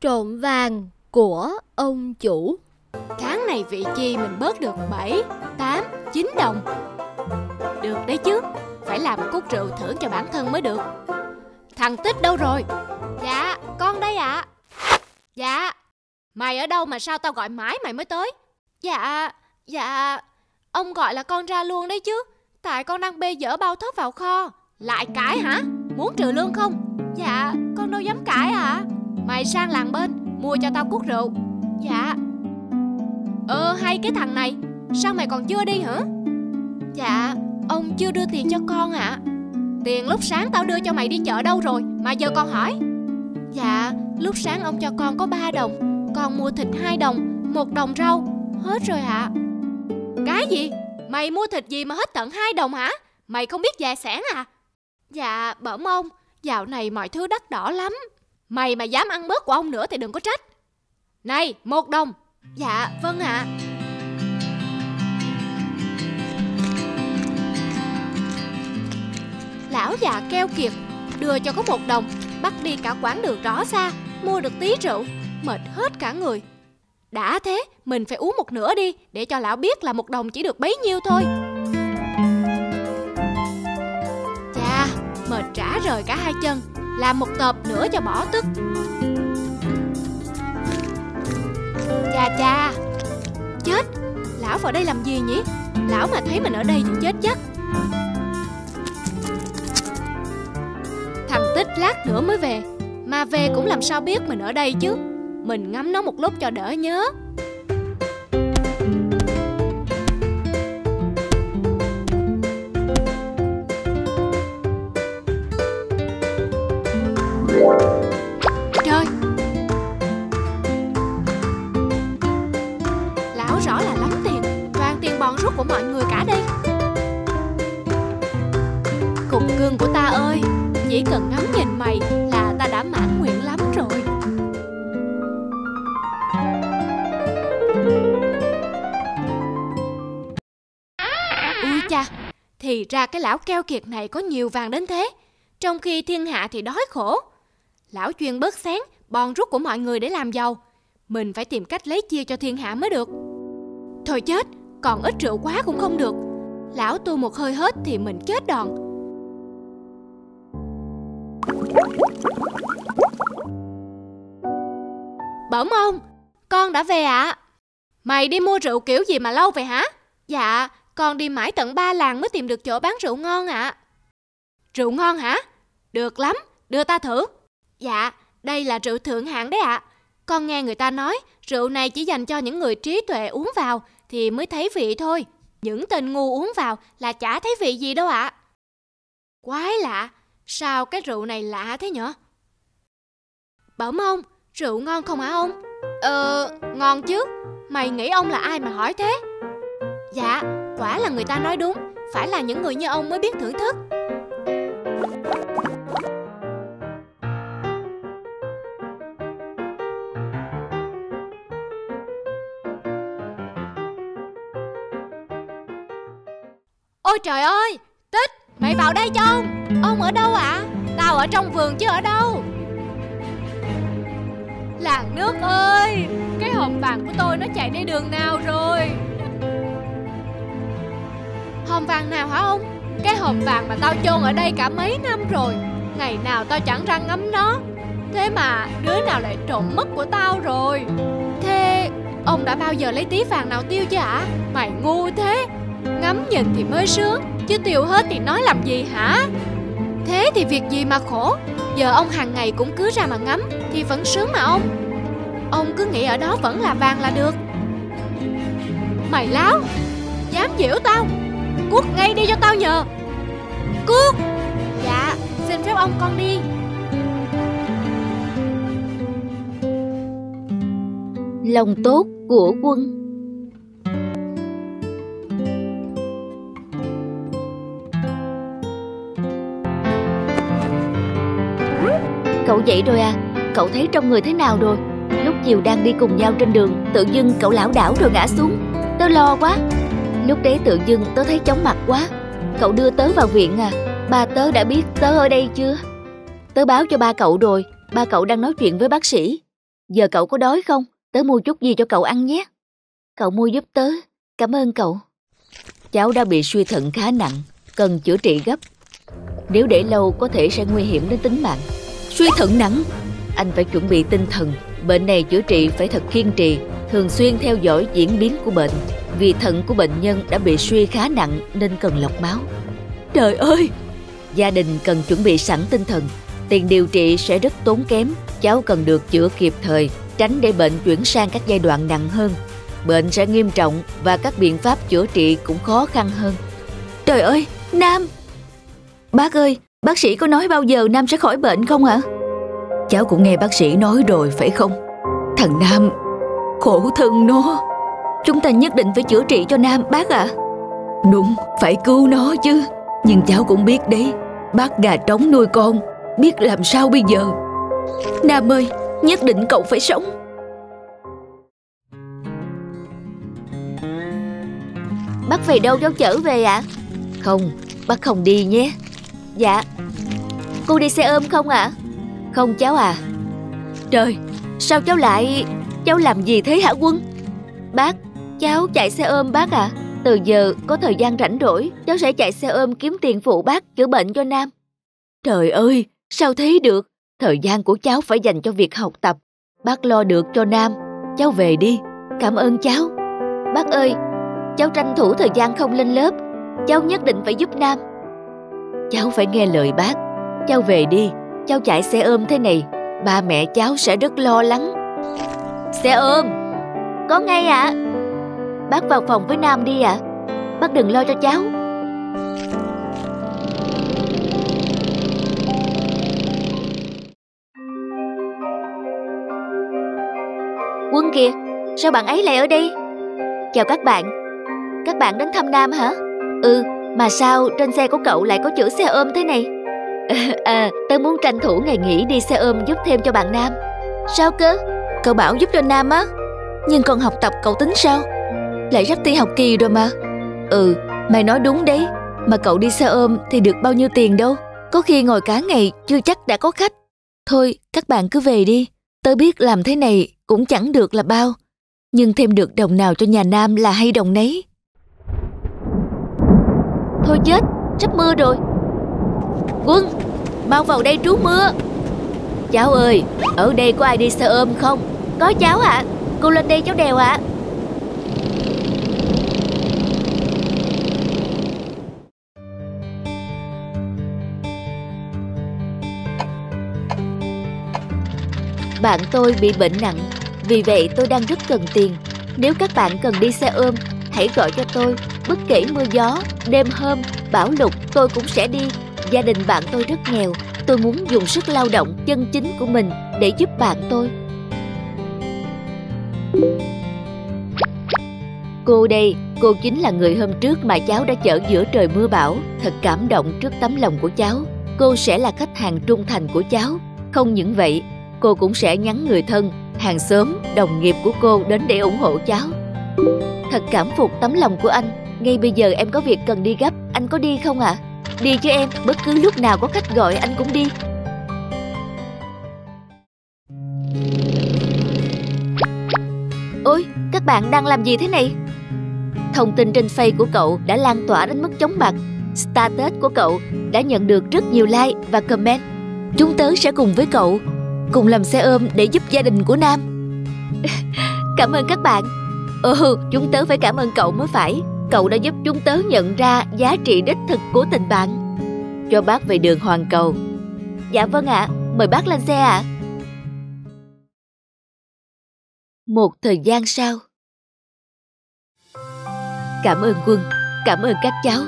trộm vàng của ông chủ. Tháng này vị chi mình bớt được 7, 8, 9 đồng. Được đấy chứ Phải làm cốc rượu thưởng cho bản thân mới được. Thằng Tích đâu rồi? Dạ con đây ạ. Dạ. Mày ở đâu mà sao tao gọi mãi mày mới tới? Dạ Dạ Ông gọi là con ra luôn đấy chứ. Tại con đang bê dỡ bao thóc vào kho. Lại cãi hả? Muốn trừ lương không? Dạ con đâu dám cãi à Mày sang làng bên, Mua cho tao cút rượu. Dạ. Ờ hay cái thằng này. Sao mày còn chưa đi hả? Dạ Ông chưa đưa tiền cho con ạ. À. Tiền lúc sáng tao đưa cho mày đi chợ đâu rồi, Mà giờ con hỏi. Dạ lúc sáng ông cho con có 3 đồng, Con mua thịt 2 đồng, một đồng rau. Hết rồi ạ. À. Cái gì? Mày mua thịt gì mà hết tận 2 đồng hả? Mày không biết già sản à? Dạ bẩm ông, Dạo này mọi thứ đắt đỏ lắm. Mày mà dám ăn bớt của ông nữa thì đừng có trách. Này, một đồng. Dạ vâng ạ. À. Lão già keo kiệt, Đưa cho có một đồng, Bắt đi cả quãng đường rõ xa, Mua được tí rượu, Mệt hết cả người. Đã thế, Mình phải uống một nửa đi, Để cho lão biết là một đồng chỉ được bấy nhiêu thôi. Chà, Mệt trả rời cả hai chân. Làm một tợp nữa cho bỏ tức. Chà chà Chết. Lão vào đây làm gì nhỉ? Lão mà thấy mình ở đây thì chết chắc. Thằng Tích lát nữa mới về. Mà về cũng làm sao biết mình ở đây chứ? Mình ngắm nó một lúc cho đỡ nhớ. Thì ra cái lão keo kiệt này có nhiều vàng đến thế. Trong khi thiên hạ thì đói khổ. Lão chuyên bớt sáng, Bòn rút của mọi người để làm giàu. Mình phải tìm cách lấy chia cho thiên hạ mới được. Thôi chết, Còn ít rượu quá cũng không được. Lão tu một hơi hết thì mình chết đòn. Bẩm ông, Con đã về ạ. À? Mày đi mua rượu kiểu gì mà lâu vậy hả? Dạ con đi mãi tận ba làng mới tìm được chỗ bán rượu ngon ạ. À. Rượu ngon hả? Được lắm, Đưa ta thử. Dạ Đây là rượu thượng hạng đấy ạ. À. Con nghe người ta nói, Rượu này chỉ dành cho những người trí tuệ uống vào Thì mới thấy vị thôi. Những tên ngu uống vào là chả thấy vị gì đâu ạ. À. Quái lạ, Sao cái rượu này lạ thế nhở? Bẩm ông Rượu ngon không hả ông? Ờ ngon chứ. Mày nghĩ ông là ai mà hỏi thế? Dạ quả là người ta nói đúng. Phải là những người như ông mới biết thưởng thức. Ôi trời ơi! Tích, Mày vào đây cho ông. Ông ở đâu ạ? À? Tao ở trong vườn chứ ở đâu? Làng nước ơi! Cái hộp vàng của tôi nó chạy đi đường nào rồi? Hòm vàng nào hả ông? Cái hòm vàng mà tao chôn ở đây cả mấy năm rồi, Ngày nào tao chẳng ra ngắm nó. Thế mà đứa nào lại trộm mất của tao rồi? Thế ông đã bao giờ lấy tí vàng nào tiêu chưa ạ Mày ngu thế. Ngắm nhìn thì mới sướng, Chứ tiêu hết thì nói làm gì hả? Thế thì việc gì mà khổ? Giờ ông hàng ngày cũng cứ ra mà ngắm Thì vẫn sướng mà ông. Ông cứ nghĩ ở đó vẫn là vàng là được. Mày láo, Dám giễu tao. Cút ngay đi cho tao nhờ. Cút Dạ xin phép ông con đi. Lòng tốt của quân. Cậu dậy rồi à? Cậu thấy trong người thế nào rồi? Lúc chiều đang đi cùng nhau trên đường, Tự dưng cậu lão đảo rồi ngã xuống. Tớ lo quá. Lúc đấy tự dưng tớ thấy chóng mặt quá Cậu đưa tớ vào viện à Ba tớ đã biết tớ ở đây chưa Tớ báo cho ba cậu rồi Ba cậu đang nói chuyện với bác sĩ Giờ cậu có đói không? Tớ mua chút gì cho cậu ăn nhé. Cậu mua giúp tớ. Cảm ơn cậu. Cháu đã bị suy thận khá nặng, cần chữa trị gấp. Nếu để lâu có thể sẽ nguy hiểm đến tính mạng. Suy thận nặng? Anh phải chuẩn bị tinh thần. Bệnh này chữa trị phải thật kiên trì, thường xuyên theo dõi diễn biến của bệnh. Vì thận của bệnh nhân đã bị suy khá nặng nên cần lọc máu. Trời ơi! Gia đình cần chuẩn bị sẵn tinh thần. Tiền điều trị sẽ rất tốn kém. Cháu cần được chữa kịp thời, tránh để bệnh chuyển sang các giai đoạn nặng hơn. Bệnh sẽ nghiêm trọng và các biện pháp chữa trị cũng khó khăn hơn. Trời ơi, Nam! Bác ơi, bác sĩ có nói bao giờ Nam sẽ khỏi bệnh không hả? Cháu cũng nghe bác sĩ nói rồi phải không? Thằng Nam, khổ thân nó. Chúng ta nhất định phải chữa trị cho Nam bác ạ. À? Đúng, phải cứu nó chứ. Nhưng cháu cũng biết đấy, bác gà trống nuôi con, biết làm sao bây giờ. Nam ơi, nhất định cậu phải sống. Bác về đâu cháu chở về ạ? À? Không, bác không đi nhé. Dạ. Cô đi xe ôm không ạ? À? Không cháu à. Trời, sao cháu lại... Cháu làm gì thế hả Quân? Bác, cháu chạy xe ôm bác à? Từ giờ có thời gian rảnh rỗi, cháu sẽ chạy xe ôm kiếm tiền phụ bác chữa bệnh cho Nam. Trời ơi, sao thế được? Thời gian của cháu phải dành cho việc học tập. Bác lo được cho Nam. Cháu về đi. Cảm ơn cháu. Bác ơi, cháu tranh thủ thời gian không lên lớp. Cháu nhất định phải giúp Nam. Cháu phải nghe lời bác. Cháu về đi. Cháu chạy xe ôm thế này. Ba mẹ cháu sẽ rất lo lắng. Xe ôm. Có ngay ạ. À? Bác vào phòng với Nam đi ạ. À. Bác đừng lo cho cháu. Quân kìa, sao bạn ấy lại ở đây? Chào các bạn. Các bạn đến thăm Nam hả? Ừ, mà sao trên xe của cậu lại có chữ xe ôm thế này? À, tớ muốn tranh thủ ngày nghỉ đi xe ôm giúp thêm cho bạn Nam. Sao cơ? Cậu bảo giúp cho Nam á. Nhưng còn học tập cậu tính sao? Lại sắp thi học kỳ rồi mà. Ừ, mày nói đúng đấy. Mà cậu đi xe ôm thì được bao nhiêu tiền đâu. Có khi ngồi cả ngày chưa chắc đã có khách. Thôi, các bạn cứ về đi. Tớ biết làm thế này cũng chẳng được là bao. Nhưng thêm được đồng nào cho nhà Nam là hay đồng nấy. Thôi chết, sắp mưa rồi. Quân, mau vào đây trú mưa. Cháu ơi, ở đây có ai đi xe ôm không? Có cháu ạ, à. cô lên đây cháu đèo ạ. À. Bạn tôi bị bệnh nặng, vì vậy tôi đang rất cần tiền. Nếu các bạn cần đi xe ôm, hãy gọi cho tôi. Bất kể mưa gió, đêm hôm, bão lụt, tôi cũng sẽ đi. Gia đình bạn tôi rất nghèo, tôi muốn dùng sức lao động chân chính của mình để giúp bạn tôi. Cô đây, cô chính là người hôm trước mà cháu đã chở giữa trời mưa bão. Thật cảm động trước tấm lòng của cháu. Cô sẽ là khách hàng trung thành của cháu. Không những vậy, cô cũng sẽ nhắn người thân, hàng xóm, đồng nghiệp của cô đến để ủng hộ cháu. Thật cảm phục tấm lòng của anh. Ngay bây giờ em có việc cần đi gấp, anh có đi không ạ? À? Đi cho em, bất cứ lúc nào có khách gọi anh cũng đi. Ôi, các bạn đang làm gì thế này? Thông tin trên face của cậu đã lan tỏa đến mức chóng mặt. Status của cậu đã nhận được rất nhiều like và comment. Chúng tớ sẽ cùng với cậu cùng làm xe ôm để giúp gia đình của Nam. cảm ơn các bạn. Ừ, chúng tớ phải cảm ơn cậu mới phải. Cậu đã giúp chúng tớ nhận ra giá trị đích thực của tình bạn. Cho bác về đường Hoàng Cầu. Dạ vâng ạ, à, mời bác lên xe ạ. À. Một thời gian sau. Cảm ơn Quân, cảm ơn các cháu.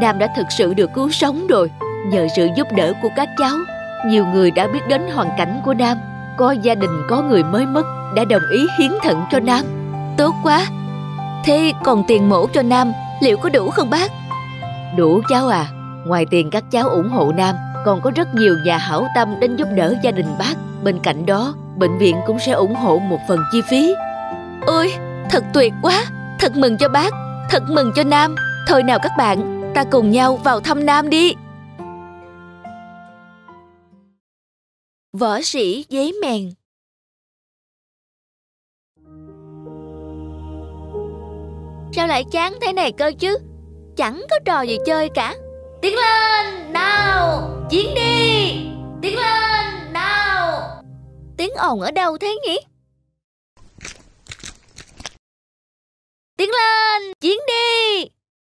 Nam đã thực sự được cứu sống rồi. Nhờ sự giúp đỡ của các cháu nhiều người đã biết đến hoàn cảnh của Nam. Có gia đình có người mới mất đã đồng ý hiến thận cho Nam. Tốt quá! Thế còn tiền mổ cho Nam liệu có đủ không bác? Đủ cháu à, ngoài tiền các cháu ủng hộ Nam, còn có rất nhiều nhà hảo tâm đến giúp đỡ gia đình bác. Bên cạnh đó, bệnh viện cũng sẽ ủng hộ một phần chi phí. Ôi, thật tuyệt quá, thật mừng cho bác, thật mừng cho Nam. Thôi nào các bạn, ta cùng nhau vào thăm Nam đi. võ sĩ giấy mèn. Sao lại chán thế này cơ chứ? Chẳng có trò gì chơi cả. Tiến lên, nào! Chiến đi! Tiến lên, nào! Tiếng ồn ở đâu thế nhỉ? Tiến lên, chiến đi!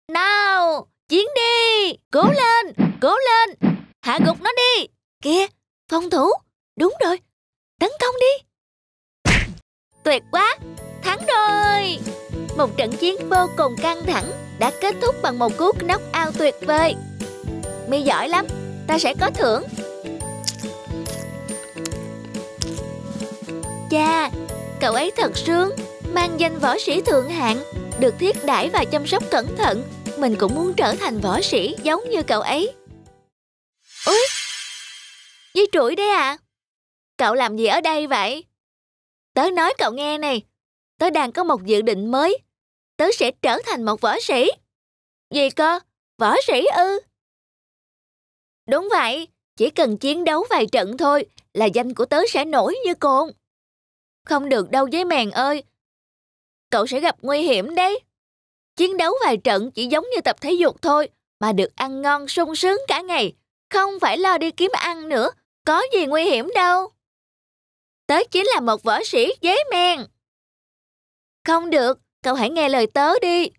Nào! Chiến đi! Cố lên! Cố lên! Hạ gục nó đi! Kìa phong thủ! Đúng rồi, Tấn công đi. Tuyệt quá, Thắng rồi. Một trận chiến vô cùng căng thẳng Đã kết thúc bằng một cú knock out tuyệt vời. Mi giỏi lắm, Ta sẽ có thưởng. Cha, Cậu ấy thật sướng, Mang danh võ sĩ thượng hạng, Được thiết đãi và chăm sóc cẩn thận. Mình cũng muốn trở thành võ sĩ giống như cậu ấy. Úi Dây trụi đấy à? Cậu làm gì ở đây vậy? Tớ nói cậu nghe này. Tớ đang có một dự định mới. Tớ sẽ trở thành một võ sĩ. Gì cơ? Võ sĩ ư? Đúng vậy. Chỉ cần chiến đấu vài trận thôi Là danh của tớ sẽ nổi như cồn. Không được đâu giấy mèn ơi. Cậu sẽ gặp nguy hiểm đấy. Chiến đấu vài trận chỉ giống như tập thể dục thôi Mà được ăn ngon sung sướng cả ngày. Không phải lo đi kiếm ăn nữa. Có gì nguy hiểm đâu. Tớ chính là một võ sĩ giấy men. Không được, Cậu hãy nghe lời tớ đi.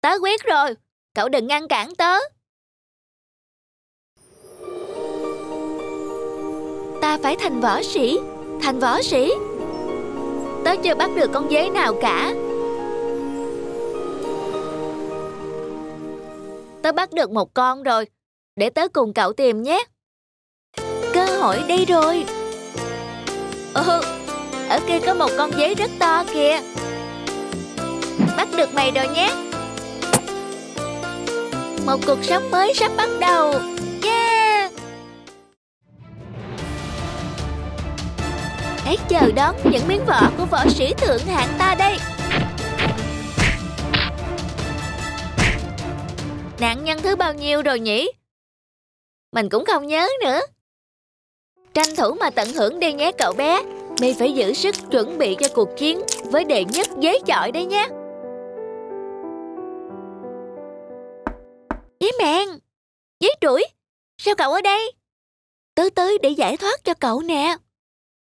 Tớ quyết rồi, Cậu đừng ngăn cản tớ. Ta phải thành võ sĩ, Thành võ sĩ. Tớ chưa bắt được con dế nào cả. Tớ bắt được một con rồi, Để tớ cùng cậu tìm nhé. Cơ hội đây rồi. Ồ, Ở kia có một con giấy rất to kìa. Bắt được mày rồi nhé. Một cuộc sống mới sắp bắt đầu. Yeah. Hãy chờ đón những miếng vỏ của võ sĩ thượng hạng ta đây. Nạn nhân thứ bao nhiêu rồi nhỉ? Mình cũng không nhớ nữa. Tranh thủ mà tận hưởng đi nhé cậu bé. Mi phải giữ sức chuẩn bị cho cuộc chiến với đệ nhất giấy chọi đấy nhé. Giấy mèn Giấy trũi Sao cậu ở đây? Tớ tới để giải thoát cho cậu nè.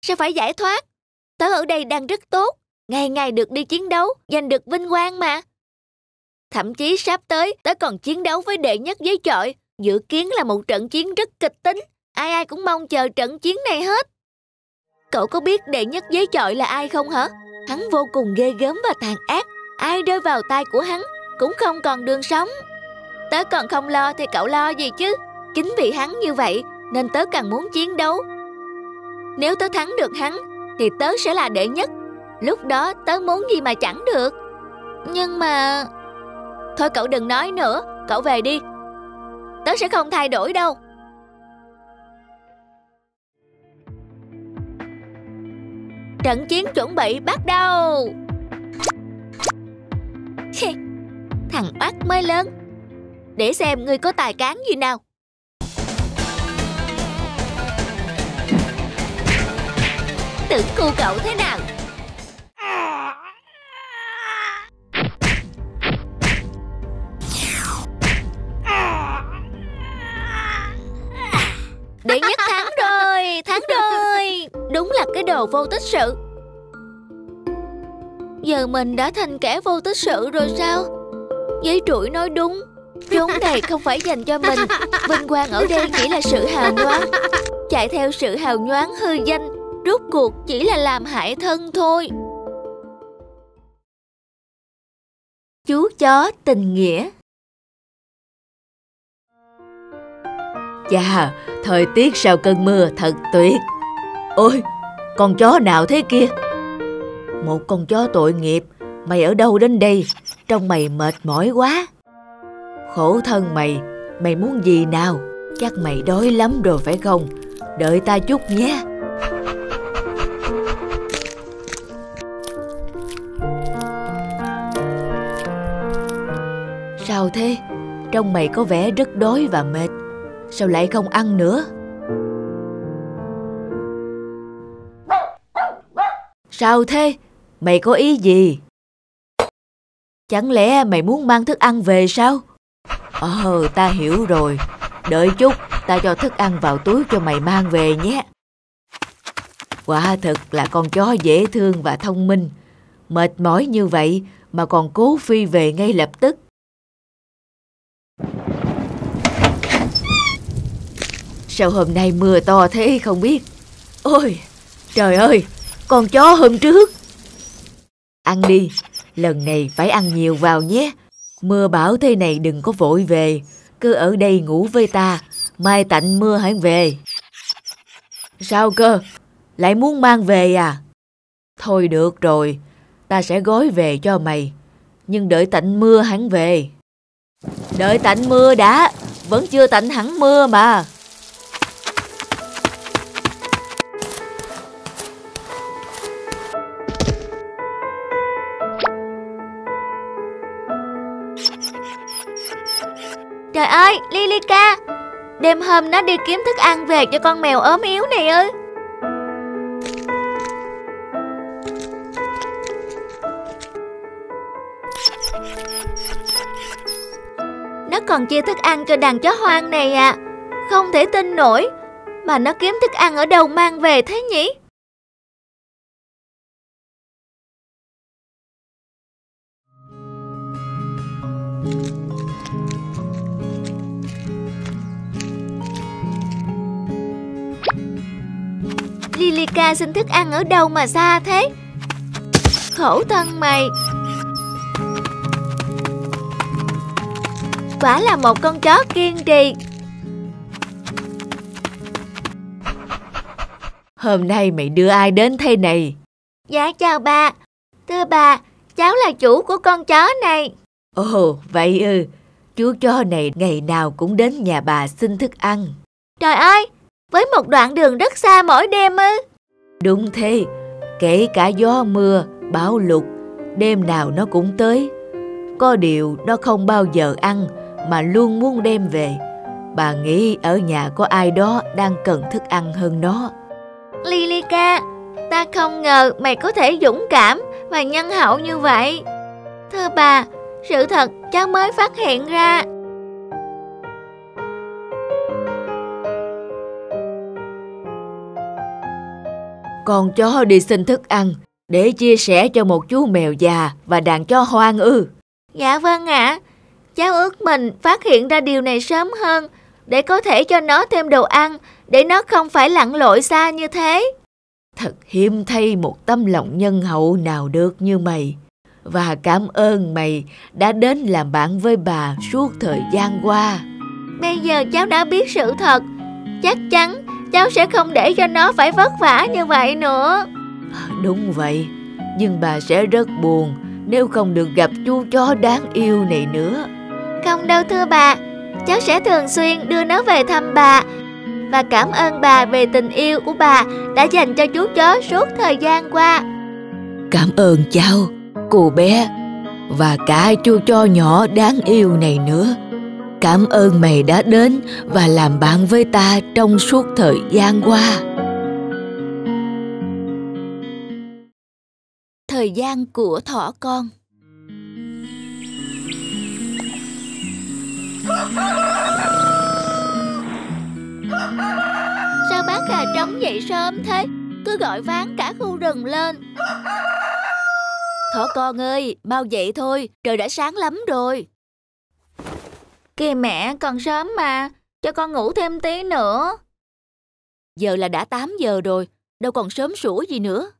Sao phải giải thoát? Tớ ở đây đang rất tốt, Ngày ngày được đi chiến đấu, Giành được vinh quang mà. Thậm chí sắp tới tớ còn chiến đấu với đệ nhất giấy chọi, Dự kiến là một trận chiến rất kịch tính. Ai ai cũng mong chờ trận chiến này hết. Cậu có biết đệ nhất giấy chọi là ai không hả? Hắn vô cùng ghê gớm và tàn ác. Ai rơi vào tay của hắn Cũng không còn đường sống. Tớ còn không lo thì cậu lo gì chứ? Chính vì hắn như vậy Nên tớ càng muốn chiến đấu. Nếu tớ thắng được hắn Thì tớ sẽ là đệ nhất. Lúc đó tớ muốn gì mà chẳng được. Nhưng mà Thôi cậu đừng nói nữa, Cậu về đi. Tớ sẽ không thay đổi đâu. Trận chiến chuẩn bị bắt đầu. Thằng oát mới lớn. Để xem ngươi có tài cán gì nào. Tưởng cu cậu thế nào? Đúng là cái đồ vô tích sự. Giờ mình đã thành kẻ vô tích sự rồi sao? Giấy trụi nói đúng. Chốn này không phải dành cho mình. Vinh quang ở đây chỉ là sự hào nhoáng. Chạy theo sự hào nhoáng hư danh Rốt cuộc chỉ là làm hại thân thôi. Chú chó tình nghĩa. Chà, thời tiết sau cơn mưa thật tuyệt Ôi, con chó nào thế kia? Một con chó tội nghiệp Mày ở đâu đến đây? Trông mày mệt mỏi quá. Khổ thân mày Mày muốn gì nào? Chắc mày đói lắm rồi phải không? Đợi ta chút nhé. Sao thế? Trông mày có vẻ rất đói và mệt. Sao lại không ăn nữa? Sao thế Mày có ý gì Chẳng lẽ mày muốn mang thức ăn về sao? Ờ, ta hiểu rồi. Đợi chút, ta cho thức ăn vào túi cho mày mang về nhé. Quả thật là con chó dễ thương và thông minh. Mệt mỏi như vậy mà còn cố phi về ngay lập tức. Sao hôm nay mưa to thế không biết? Ôi, trời ơi, con chó hôm trước. Ăn đi, lần này phải ăn nhiều vào nhé. Mưa bão thế này đừng có vội về, cứ ở đây ngủ với ta, mai tạnh mưa hãy về. Sao cơ? Lại muốn mang về à? Thôi được rồi, ta sẽ gói về cho mày. Nhưng đợi tạnh mưa hắn về. Đợi tạnh mưa đã, vẫn chưa tạnh hẳn mưa mà. Trời ơi, Lilica, đêm hôm nó đi kiếm thức ăn về cho con mèo ốm yếu này ư. Nó còn chia thức ăn cho đàn chó hoang này à. Không thể tin nổi. Mà nó kiếm thức ăn ở đâu mang về thế nhỉ? Lilica xin thức ăn ở đâu mà xa thế? Khổ thân mày Quả là một con chó kiên trì Hôm nay mày đưa ai đến thế này? Dạ chào bà Thưa bà, cháu là chủ của con chó này Ồ, vậy ư. Chú chó này ngày nào cũng đến nhà bà xin thức ăn. Trời ơi, với một đoạn đường rất xa mỗi đêm ư Đúng thế, kể cả gió mưa, bão lụt, đêm nào nó cũng tới. Có điều nó không bao giờ ăn mà luôn muốn đem về. Bà nghĩ ở nhà có ai đó đang cần thức ăn hơn nó. Lilica, ta không ngờ mày có thể dũng cảm và nhân hậu như vậy. Thưa bà, sự thật cháu mới phát hiện ra. Con chó đi xin thức ăn để chia sẻ cho một chú mèo già và đàn chó hoang ư. Dạ vâng ạ. Cháu ước mình phát hiện ra điều này sớm hơn để có thể cho nó thêm đồ ăn để nó không phải lặn lội xa như thế. Thật hiếm thay một tâm lòng nhân hậu nào được như mày. Và cảm ơn mày đã đến làm bạn với bà suốt thời gian qua. Bây giờ cháu đã biết sự thật. Chắc chắn cháu sẽ không để cho nó phải vất vả như vậy nữa. Đúng vậy, nhưng bà sẽ rất buồn nếu không được gặp chú chó đáng yêu này nữa. Không đâu thưa bà, cháu sẽ thường xuyên đưa nó về thăm bà và cảm ơn bà về tình yêu của bà đã dành cho chú chó suốt thời gian qua. Cảm ơn cháu, cô bé và cả chú chó nhỏ đáng yêu này nữa. Cảm ơn mày đã đến và làm bạn với ta trong suốt thời gian qua. Thời gian của thỏ con. Sao bác gà trống dậy sớm thế? Cứ gọi ván cả khu rừng lên. Thỏ con ơi, Mau dậy thôi, Trời đã sáng lắm rồi. Kìa mẹ còn sớm mà Cho con ngủ thêm tí nữa Giờ là đã 8 giờ rồi Đâu còn sớm sủa gì nữa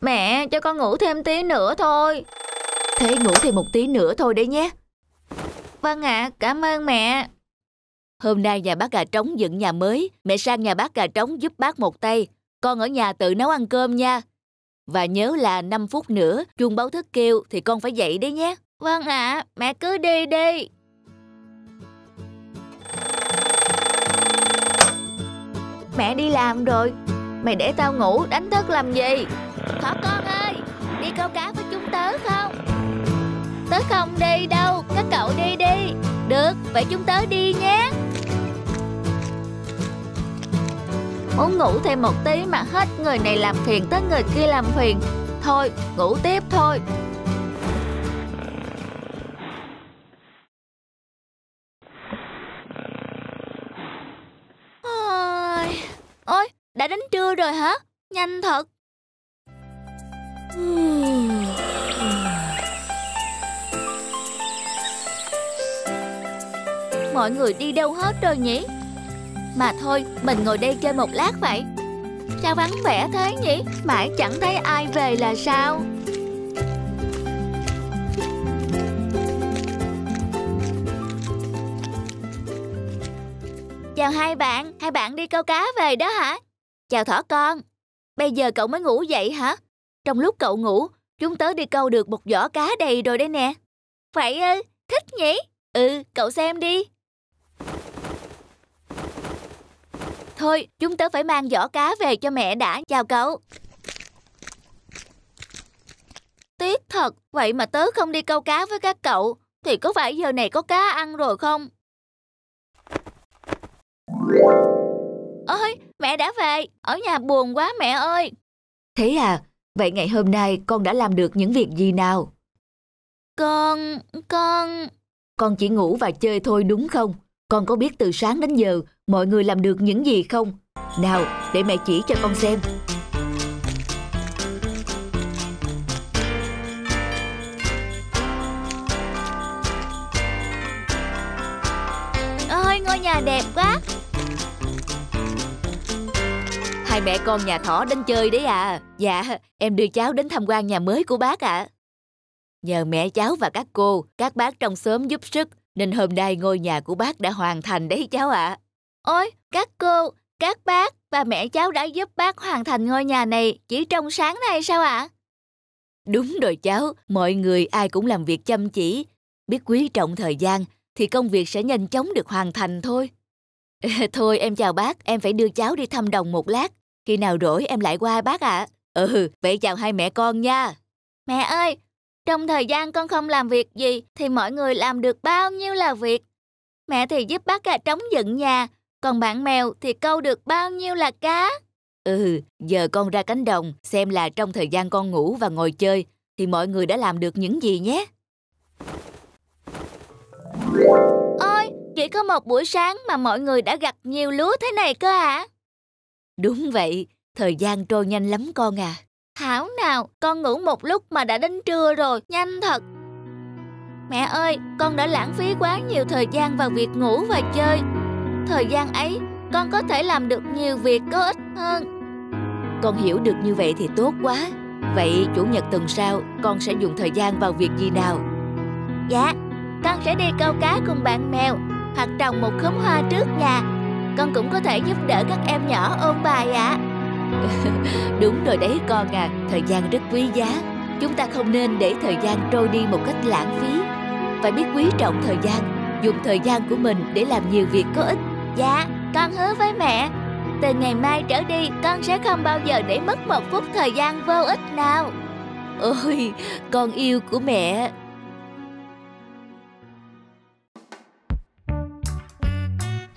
Mẹ cho con ngủ thêm tí nữa thôi Thế ngủ thêm một tí nữa thôi đấy nhé. Vâng ạ à, cảm ơn mẹ Hôm nay nhà bác gà trống dựng nhà mới, mẹ sang nhà bác gà trống giúp bác một tay. Con ở nhà tự nấu ăn cơm nha. Và nhớ là 5 phút nữa, chuông báo thức kêu thì con phải dậy đấy nhé. Vâng ạ, à, mẹ cứ đi đi. Mẹ đi làm rồi, mày để tao ngủ đánh thức làm gì? Thỏ con ơi, đi câu cá với chúng tớ không? Tớ không đi đâu, các cậu đi đi. Được, vậy chúng tớ đi nhé. Muốn ngủ thêm một tí mà hết người này làm phiền tới người kia làm phiền Thôi ngủ tiếp thôi đã đến trưa rồi hả? Nhanh thật. Hmm. Mọi người đi đâu hết rồi nhỉ? Mà thôi, mình ngồi đây chơi một lát vậy. Sao vắng vẻ thế nhỉ? Mãi chẳng thấy ai về là sao? Chào hai bạn, hai bạn đi câu cá về đó hả? Chào thỏ con, bây giờ cậu mới ngủ dậy hả? Trong lúc cậu ngủ, chúng tớ đi câu được một giỏ cá đầy rồi đây nè. phải ư, thích nhỉ? Ừ, cậu xem đi. Thôi, chúng tớ phải mang giỏ cá về cho mẹ đã, chào cậu. Tiếc thật, vậy mà tớ không đi câu cá với các cậu, thì có phải giờ này có cá ăn rồi không? Ôi, mẹ đã về, ở nhà buồn quá mẹ ơi. Thế à, vậy ngày hôm nay con đã làm được những việc gì nào? Con, con... Con chỉ ngủ và chơi thôi đúng không? Con có biết từ sáng đến giờ mọi người làm được những gì không? Nào, để mẹ chỉ cho con xem. Ôi, ngôi nhà đẹp quá. Hai mẹ con nhà thỏ đến chơi đấy à. Dạ, em đưa cháu đến tham quan nhà mới của bác ạ. À. Nhờ mẹ cháu và các cô, các bác trong xóm giúp sức nên hôm nay ngôi nhà của bác đã hoàn thành đấy cháu ạ. À. Ôi, các cô, các bác và mẹ cháu đã giúp bác hoàn thành ngôi nhà này chỉ trong sáng nay sao ạ? À? Đúng rồi cháu, mọi người ai cũng làm việc chăm chỉ, biết quý trọng thời gian thì công việc sẽ nhanh chóng được hoàn thành thôi. thôi em chào bác, em phải đưa cháu đi thăm đồng một lát. Khi nào rỗi em lại qua bác ạ. À. Ừ, vậy chào hai mẹ con nha. Mẹ ơi, trong thời gian con không làm việc gì thì mọi người làm được bao nhiêu là việc. Mẹ thì giúp bác gà trống dựng nhà, còn bạn mèo thì câu được bao nhiêu là cá. Ừ, giờ con ra cánh đồng xem là trong thời gian con ngủ và ngồi chơi thì mọi người đã làm được những gì nhé. Ôi, chỉ có một buổi sáng mà mọi người đã gặt nhiều lúa thế này cơ hả? À? Đúng vậy, thời gian trôi nhanh lắm con à. Thảo nào, con ngủ một lúc mà đã đến trưa rồi, nhanh thật. Mẹ ơi, con đã lãng phí quá nhiều thời gian vào việc ngủ và chơi. Thời gian ấy, con có thể làm được nhiều việc có ích hơn. Con hiểu được như vậy thì tốt quá. Vậy chủ nhật tuần sau, con sẽ dùng thời gian vào việc gì nào? Dạ, con sẽ đi câu cá cùng bạn mèo, hoặc trồng một khóm hoa trước nhà. Con cũng có thể giúp đỡ các em nhỏ ôn bài ạ. À. Đúng rồi đấy con à, thời gian rất quý giá. Chúng ta không nên để thời gian trôi đi một cách lãng phí. Phải biết quý trọng thời gian, dùng thời gian của mình để làm nhiều việc có ích. Dạ, con hứa với mẹ. Từ ngày mai trở đi, con sẽ không bao giờ để mất một phút thời gian vô ích nào. Ôi, con yêu của mẹ.